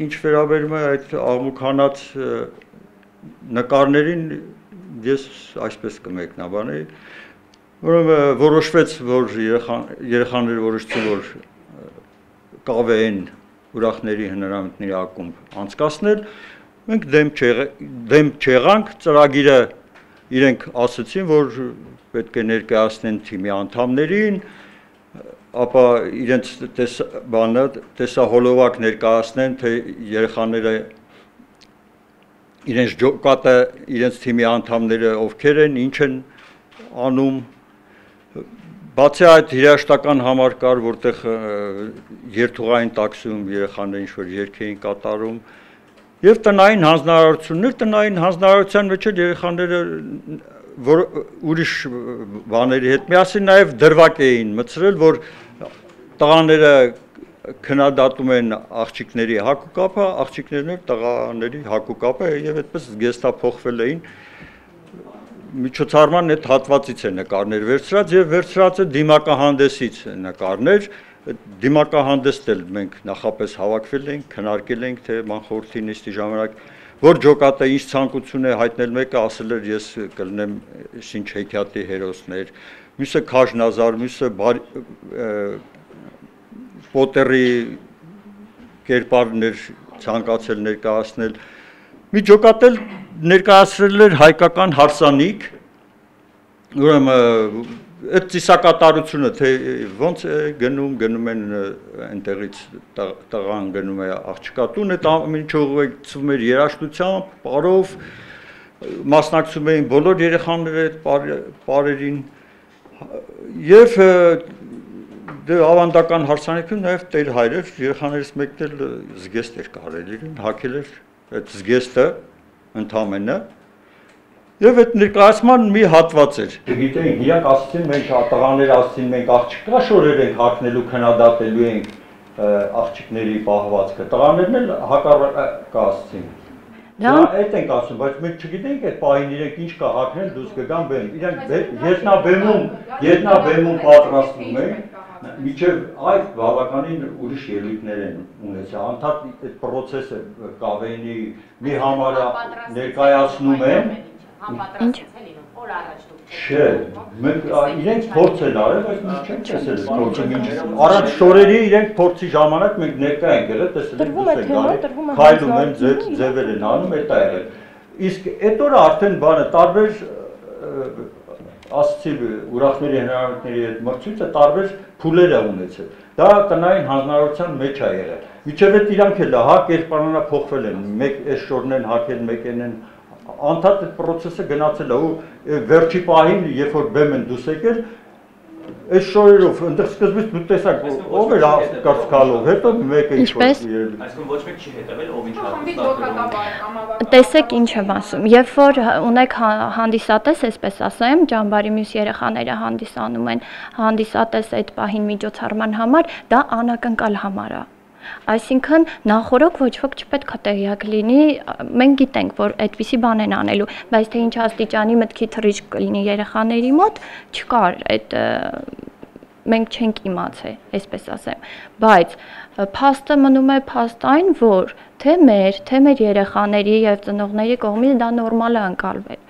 Ինչ վերաբերում է այդ աղմուկանած նկարներին, ես այսպես կմեկնաբանեի, որովհետև որոշվեց, որ երեխան, երեխաները որոշեցին, որ կավեեն ուրախների հնարամիտների ակումբ անցկացնել, մենք դեմ դեմ չեղանք ծրագիրը իրենք ասացին, որ պետք է ներկայացնեն թիմի անդամներին, ապա իրենց տես բանը տեսահոլովակ ներկայացնեն, թե երեխաները իրենց ջոկատը, իրենց թիմի անդամները ովքեր են, ինչ են անում, Բացի այդ հիրաշտական համար կար, որտեղ երթուղային տաքսիում երեխաները ինչ որ երգ էին կատարում, եւ տնային հանձնարարություններ, տնային հանձնարարության մեջ երեխաները որ ուրիշ բաների հետ միասին նաեւ դրվակ էին մցրել, որ տղաները քննադատում են աղջիկների հակուկապը, աղջիկներն էլ տղաների հակուկապը եւ այդպես զգեստափոխվել էին միջոցառման այդ հատվածից է նկարներ վերցրած եւ վերցրած է դիմակահանդեսից նկարներ դիմակահանդեսն էլ մենք նախապես հավաքվել ենք, քննարկել ենք, թե մանխորթի նիստի ժամանակ որ ջոկատը ինչ ցանկություն է հայտնել մեկը ասել էր ես կլնեմ շինչ հեքիաթի հերոսներ, մյուսը Քաշնազար, մյուսը Պոտերի կերպարներ ցանկացել ներկայացնել։ Մի ջոկատել ներկայացրել էր հայկական հարսանիք, ուրեմն այդ ծիսակատարությունը թե ոնց է գնում գնում են այնտեղից տղան գնում է աղջկա տուն այդ ամեն ինչ ուղեկցվում էր երաշտությամբ, բարով մասնակցում էին բոլոր երեխաները այդ բարերին եւ դե ավանդական հարսանիքում նաեւ տեր հայրեր երեխաներից մեկն էլ զգեստ էր կարելի հակել էր այդ զգեստը ընդամենը Եվ այդ ներկայացման մի հատված էր։ Գիտեին, իրանք ասացին մենք տղաները ասացին մենք աղջիկա շորեր ենք հակնելու, քննադատելու ենք աղջիկների պահվածքը։ Տղաներն էլ հակառակ ասացին։ Դա այդ ենք ասում, բայց մենք չգիտենք այդ պահին իրենք ինչ կա հակնել, դուս կգան բեմ։ Իրանք ետնաբեմում, ետնաբեմում պատրաստվում են, միջև այդ բավականին ուրիշ ելույթներ են ունեցել։ Անդադ այդ process-ը կավենի մի համարը ներկայացնում են, դուք։ Չէ, մենք իրենք փորձ են արել, բայց մենք չենք տեսել փորձը ինչ։ Առաջ շորերի իրենք փորձի ժամանակ մենք ներկա ենք եղել, տեսել ենք դուք եք արել։ Քայլում են ձևեր են անում, այդ է եղել։ Իսկ այդ օրը արդեն բանը տարբեր ասցի ուրախների հնարավորությունների հետ մրցույթը տարբեր փուլեր է ունեցել։ Դա տնային հանրության մեջ է եղել։ Միջև այդ իրանք էլ հա կերպարանափոխվել են։ Մեկ այս շորն են հակել, մեկեն են անդադ այդ process-ը գնացել է ու վերջի պահին, երբ որ բեմ են դուս եկել, այս շորերով այնտեղ սկզբից դու տեսակ ով էր կարծքալով, հետո մեկը ինչ-որ երևի։ Այսինքն ոչ մեկ չի հետևել, ով ինչ հանդիսատես։ Տեսեք ինչ եմ ասում։ Երբ որ ունեք հա, հանդիսատես, այսպես ասեմ, ճամբարի մյուս երեխաները հանդիսանում են հանդիսատես այդ պահին միջոցառման համար, դա անակնկալ համար է Այսինքն նախորոք ոչ ոք չպետք է տեղյակ լինի, մենք գիտենք, որ այդպիսի բան են անելու, բայց թե ինչ աստիճանի մտքի թռիչք կլինի երեխաների մոտ, չկար այդ մենք չենք իմացել, այսպես ասեմ, բայց փաստը մնում է փաստ այն, որ թե մեր, թե մեր երեխաների եւ ծնողների կողմից դա նորմալ է անցալվել